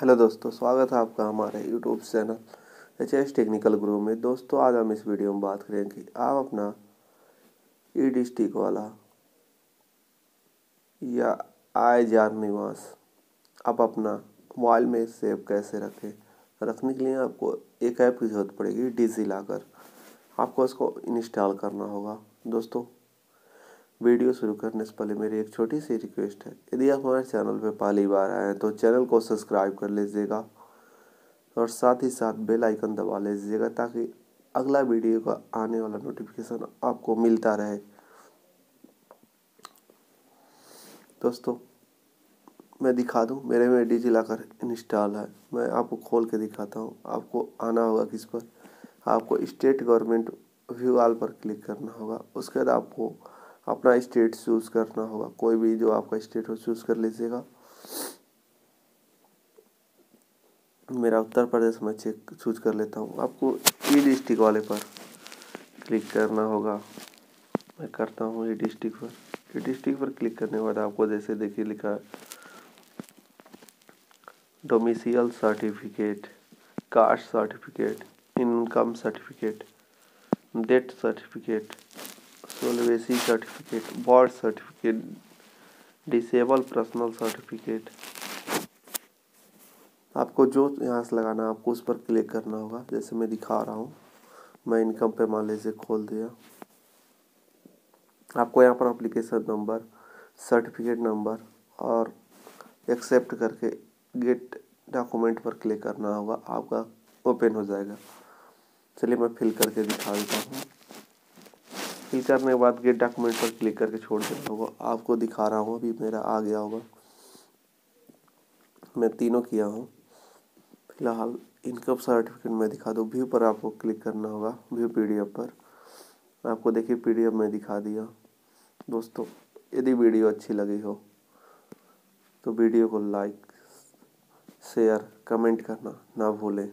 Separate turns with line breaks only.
Hello दोस्तों, स्वागत है आपका हमारे YouTube channel H S technical group में। दोस्तों, आज हम इस वीडियो में बात करेंगे आप अपना ई डिस्ट्रिक्ट वाला या आय जार निवास आप अपना मोबाइल में सेव कैसे रखें? रखने के लिए आपको एक ऐप की ज़रूरत पड़ेगी डिजी लाकर आपको उसको इंस्टॉल करना होगा। दोस्तों वीडियो शुरू करने से पहले मेरी एक छोटी सी रिक्वेस्ट है। यदि आप हमारे चैनल पर पहली बार आए हैं तो चैनल को सब्सक्राइब कर लीजिएगा और साथ ही साथ बेल आइकन दबा लीजिएगा ताकि अगला वीडियो का आने वाला नोटिफिकेशन आपको मिलता रहे। दोस्तों, मैं दिखा दूँ, मेरे में डिजी लाकर इंस्टॉल है। मैं आपको खोल के दिखाता हूँ। आपको आना होगा किस पर? आपको स्टेट गवर्नमेंट व्यू आल पर क्लिक करना होगा। उसके बाद आपको अपना स्टेट चूज़ करना होगा। कोई भी जो आपका स्टेट हो चूज़ कर लीजिएगा। मेरा उत्तर प्रदेश में चेक चूज़ कर लेता हूँ। आपको ई डिस्ट्रिक्ट वाले पर क्लिक करना होगा। मैं करता हूँ ई डिस्ट्रिक्ट पर। ई डिस्ट्रिक्ट पर क्लिक करने के बाद आपको जैसे देखिए लिखा domicile certificate caste certificate income certificate death certificate solvency certificate birth certificate disable personal certificate आपको जो यहाँ से लगाना है, आपको उस पर क्लिक करना होगा। जैसे मैं दिखा रहा हूँ, मैं इनकम पे मान लीजिए खोल दिया। आपको यहाँ पर अप्लीकेशन नंबर सर्टिफिकेट नंबर और एक्सेप्ट करके गेट डॉक्यूमेंट पर क्लिक करना होगा। आपका ओपन हो जाएगा। चलिए मैं फिल करके दिखा देता हूँ। फिल करने के बाद गेट डॉक्यूमेंट पर क्लिक करके छोड़ देना होगा आपको दिखा रहा हूँ, अभी मेरा आ गया होगा। मैं तीनों किया हूँ। फ़िलहाल इनकम सर्टिफिकेट में दिखा दो। व्यू पर आपको क्लिक करना होगा व्यू पीडीएफ पर। आपको देखिए पीडीएफ में दिखा दिया। दोस्तों, यदि वीडियो अच्छी लगी हो तो वीडियो को लाइक शेयर कमेंट करना ना भूलें।